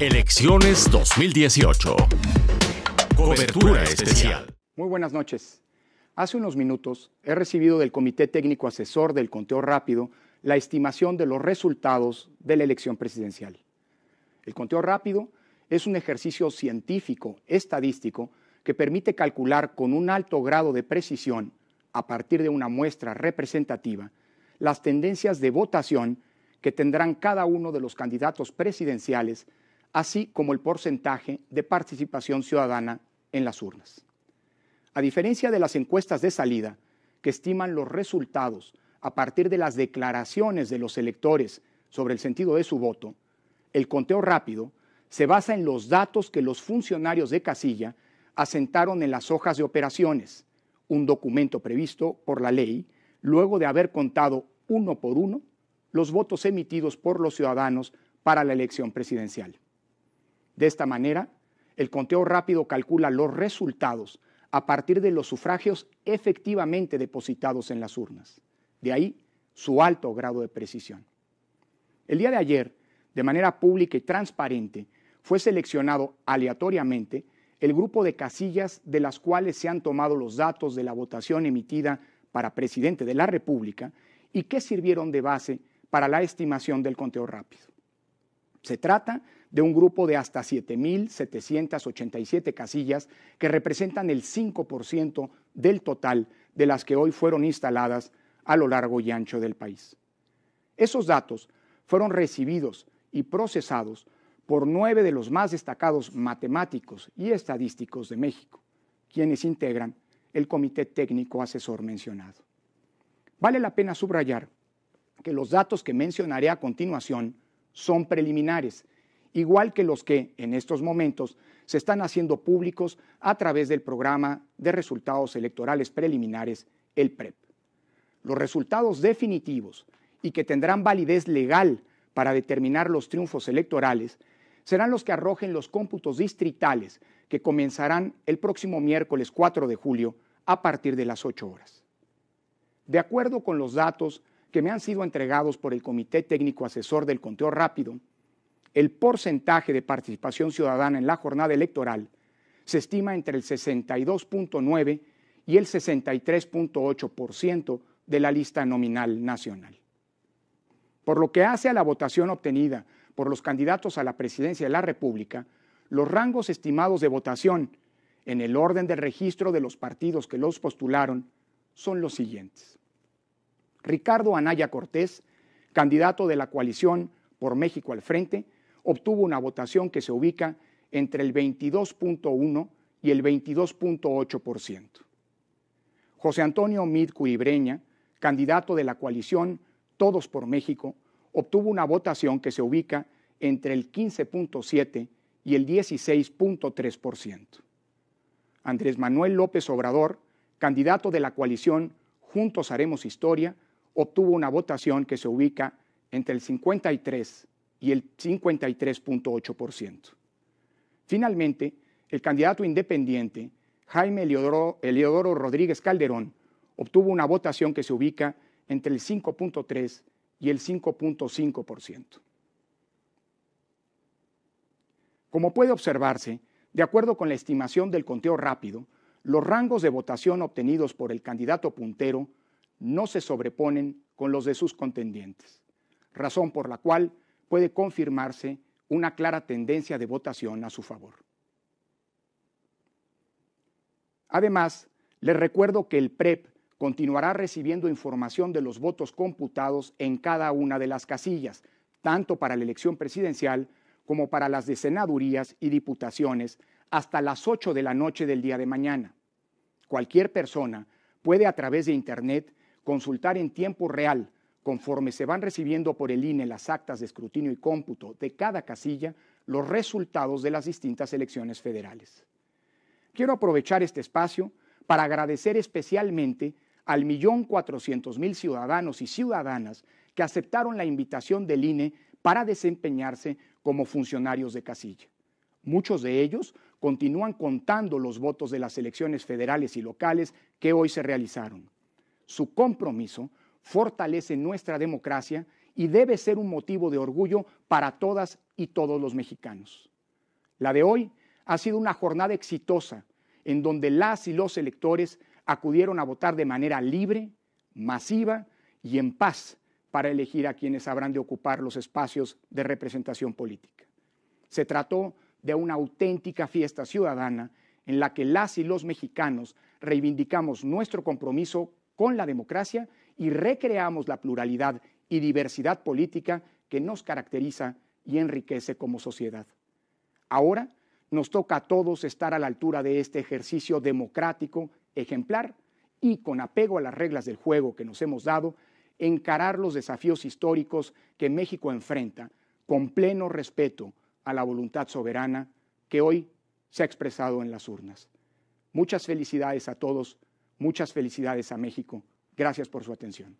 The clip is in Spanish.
Elecciones 2018. Cobertura especial. Muy buenas noches. Hace unos minutos he recibido del Comité Técnico Asesor del Conteo Rápido la estimación de los resultados de la elección presidencial. El conteo rápido es un ejercicio científico, estadístico, que permite calcular con un alto grado de precisión, a partir de una muestra representativa, las tendencias de votación que tendrán cada uno de los candidatos presidenciales así como el porcentaje de participación ciudadana en las urnas. A diferencia de las encuestas de salida, que estiman los resultados a partir de las declaraciones de los electores sobre el sentido de su voto, el conteo rápido se basa en los datos que los funcionarios de casilla asentaron en las hojas de operaciones, un documento previsto por la ley, luego de haber contado uno por uno los votos emitidos por los ciudadanos para la elección presidencial. De esta manera, el conteo rápido calcula los resultados a partir de los sufragios efectivamente depositados en las urnas. De ahí su alto grado de precisión. El día de ayer, de manera pública y transparente, fue seleccionado aleatoriamente el grupo de casillas de las cuales se han tomado los datos de la votación emitida para presidente de la República y que sirvieron de base para la estimación del conteo rápido. Se trata de un grupo de hasta 7.787 casillas que representan el 5% del total de las que hoy fueron instaladas a lo largo y ancho del país. Esos datos fueron recibidos y procesados por nueve de los más destacados matemáticos y estadísticos de México, quienes integran el comité técnico asesor mencionado. Vale la pena subrayar que los datos que mencionaré a continuación son preliminares igual que los que en estos momentos se están haciendo públicos a través del programa de resultados electorales preliminares, el PREP. Los resultados definitivos y que tendrán validez legal para determinar los triunfos electorales serán los que arrojen los cómputos distritales que comenzarán el próximo miércoles 4 de julio a partir de las 8 horas. De acuerdo con los datos que me han sido entregados por el Comité Técnico Asesor del Conteo Rápido, el porcentaje de participación ciudadana en la jornada electoral se estima entre el 62.9 y el 63.8% de la lista nominal nacional. Por lo que hace a la votación obtenida por los candidatos a la presidencia de la República, los rangos estimados de votación en el orden del registro de los partidos que los postularon son los siguientes. Ricardo Anaya Cortés, candidato de la coalición por México al Frente, obtuvo una votación que se ubica entre el 22.1 y el 22.8%. José Antonio Mid Curibreña, candidato de la coalición Todos por México, obtuvo una votación que se ubica entre el 15.7 y el 16.3%. Andrés Manuel López Obrador, candidato de la coalición Juntos Haremos Historia, obtuvo una votación que se ubica entre el 53 y el 53.8%. Finalmente, el candidato independiente, Jaime Eliodoro, Rodríguez Calderón, obtuvo una votación que se ubica entre el 5.3 y el 5.5%. Como puede observarse, de acuerdo con la estimación del conteo rápido, los rangos de votación obtenidos por el candidato puntero no se sobreponen con los de sus contendientes, razón por la cual puede confirmarse una clara tendencia de votación a su favor. Además, les recuerdo que el PREP continuará recibiendo información de los votos computados en cada una de las casillas, tanto para la elección presidencial como para las de senadurías y diputaciones, hasta las 8 de la noche del día de mañana. Cualquier persona puede a través de Internet consultar en tiempo real conforme se van recibiendo por el INE las actas de escrutinio y cómputo de cada casilla, los resultados de las distintas elecciones federales. Quiero aprovechar este espacio para agradecer especialmente al millón cuatrocientos mil ciudadanos y ciudadanas que aceptaron la invitación del INE para desempeñarse como funcionarios de casilla. Muchos de ellos continúan contando los votos de las elecciones federales y locales que hoy se realizaron. Su compromiso fortalece nuestra democracia y debe ser un motivo de orgullo para todas y todos los mexicanos. La de hoy ha sido una jornada exitosa en donde las y los electores acudieron a votar de manera libre, masiva y en paz para elegir a quienes habrán de ocupar los espacios de representación política. Se trató de una auténtica fiesta ciudadana en la que las y los mexicanos reivindicamos nuestro compromiso con la democracia y recreamos la pluralidad y diversidad política que nos caracteriza y enriquece como sociedad. Ahora nos toca a todos estar a la altura de este ejercicio democrático ejemplar y con apego a las reglas del juego que nos hemos dado, encarar los desafíos históricos que México enfrenta con pleno respeto a la voluntad soberana que hoy se ha expresado en las urnas. Muchas felicidades a todos, muchas felicidades a México. Gracias por su atención.